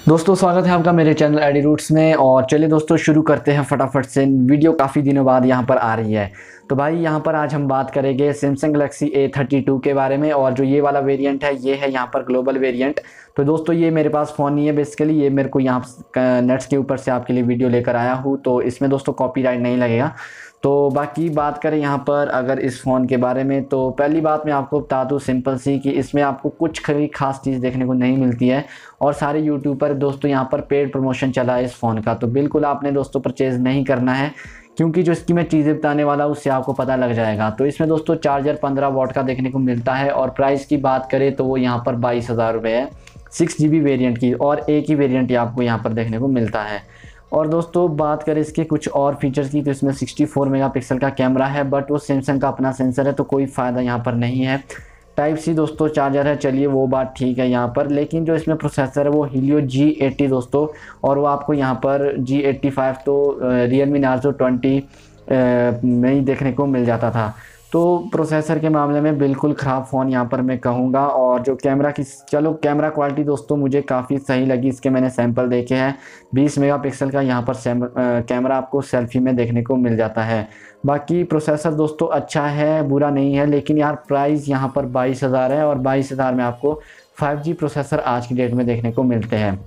दोस्तों, स्वागत है आपका मेरे चैनल एडी रूट्स में। और चलिए दोस्तों, शुरू करते हैं फटाफट से। वीडियो काफ़ी दिनों बाद यहाँ पर आ रही है। तो भाई, यहाँ पर आज हम बात करेंगे Samsung Galaxy A thirty two के बारे में। और जो ये वाला वेरिएंट है, ये है यहाँ पर ग्लोबल वेरिएंट तो दोस्तों, ये मेरे पास फ़ोन नहीं है बेसिकली ये मेरे को यहाँ नेट्स के ऊपर से आपके लिए वीडियो लेकर आया हूँ। तो इसमें दोस्तों कॉपी नहीं लगेगा। तो बाकी बात करें यहाँ पर अगर इस फ़ोन के बारे में तो पहली बात मैं आपको बता दूँ सिंपल सी कि इसमें आपको कुछ खरी खास चीज़ देखने को नहीं मिलती है और सारे यूट्यूब पर दोस्तों यहाँ पर पेड प्रमोशन चला है इस फ़ोन का। तो बिल्कुल आपने दोस्तों परचेज़ नहीं करना है, क्योंकि जो इसकी मैं चीज़ें बताने वाला हूँ उससे आपको पता लग जाएगा। तो इसमें दोस्तों चार्जर पंद्रह वॉट का देखने को मिलता है और प्राइस की बात करें तो वो यहाँ पर बाईस हज़ार रुपये है सिक्स जी बी वेरियंट की और एक ही वेरियंट आपको यहाँ पर देखने को मिलता है। और दोस्तों, बात करें इसके कुछ और फीचर्स की तो इसमें 64 मेगापिक्सल का कैमरा है बट वो सैमसंग का अपना सेंसर है तो कोई फ़ायदा यहाँ पर नहीं है। टाइप सी दोस्तों चार्जर है, चलिए वो बात ठीक है यहाँ पर। लेकिन जो इसमें प्रोसेसर है, वो हीलियो जी एट्टी दोस्तों, और वो आपको यहाँ पर जी एट्टी फाइव तो रियल मी नार्जो ट्वेंटी में ही देखने को मिल जाता था। तो प्रोसेसर के मामले में बिल्कुल ख़राब फ़ोन यहाँ पर मैं कहूँगा और जो कैमरा की, चलो कैमरा क्वालिटी दोस्तों मुझे काफ़ी सही लगी, इसके मैंने सैंपल देखे हैं। 20 मेगापिक्सल का यहाँ पर कैमरा आपको सेल्फी में देखने को मिल जाता है। बाकी प्रोसेसर दोस्तों अच्छा है, बुरा नहीं है, लेकिन यार प्राइस यहाँ पर बाईस है और बाईस में आपको फाइव प्रोसेसर आज की डेट में देखने को मिलते हैं।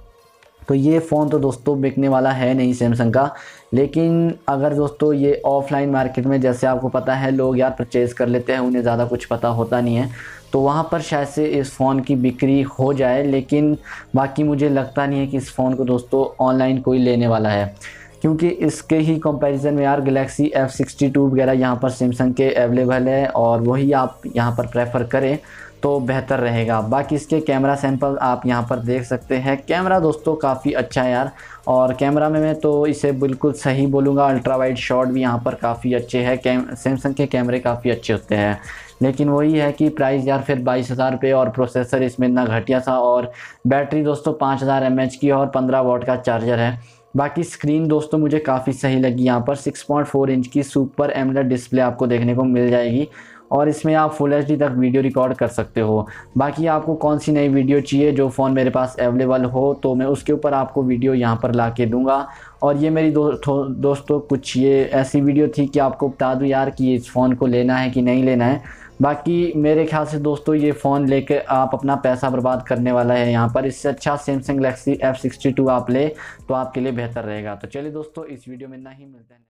तो ये फ़ोन तो दोस्तों बिकने वाला है नहीं सैमसंग का। लेकिन अगर दोस्तों ये ऑफलाइन मार्केट में जैसे आपको पता है, लोग यार परचेज़ कर लेते हैं, उन्हें ज़्यादा कुछ पता होता नहीं है। तो वहाँ पर शायद से इस फ़ोन की बिक्री हो जाए, लेकिन बाकी मुझे लगता नहीं है कि इस फ़ोन को दोस्तों ऑनलाइन कोई लेने वाला है। क्योंकि इसके ही कंपैरिजन में यार गलेक्सी एफ़ सिक्सटी टू वगैरह यहाँ पर सैमसंग के अवेलेबल है, और वही आप यहाँ पर प्रेफर करें। तो बेहतर रहेगा। बाकी इसके कैमरा सैंपल आप यहाँ पर देख सकते हैं। कैमरा दोस्तों काफ़ी अच्छा है यार। और कैमरा में मैं तो इसे बिल्कुल सही बोलूँगा, अल्ट्रा वाइड शॉट भी यहाँ पर काफ़ी अच्छे हैं। कैम, सैमसंग के कैमरे काफ़ी अच्छे होते हैं। लेकिन वही है कि प्राइस यार फिर बाईस हज़ार रुपये और प्रोसेसर इसमें इतना घटिया था और बैटरी दोस्तों पाँच हज़ार एम एच की और पंद्रह वोट का चार्जर है। बाकी स्क्रीन दोस्तों मुझे काफ़ी सही लगी यहाँ पर। 6.4 इंच की सुपर एमलेट डिस्प्ले आपको देखने को मिल जाएगी। और इसमें आप फुल एच तक वीडियो रिकॉर्ड कर सकते हो। बाकी आपको कौन सी नई वीडियो चाहिए जो फ़ोन मेरे पास अवेलेबल हो तो मैं उसके ऊपर आपको वीडियो यहाँ पर ला के दूँगा। और ये मेरी दो, दोस्तों कुछ ये ऐसी वीडियो थी कि आपको बता दूँ यार कि इस फ़ोन को लेना है कि नहीं लेना है। बाकी मेरे ख्याल से दोस्तों ये फ़ोन लेके आप अपना पैसा बर्बाद करने वाला है यहाँ पर। इससे अच्छा Samsung Galaxy F sixty two आप ले तो आपके लिए बेहतर रहेगा। तो चलिए दोस्तों इस वीडियो में ना ही मिलते हैं।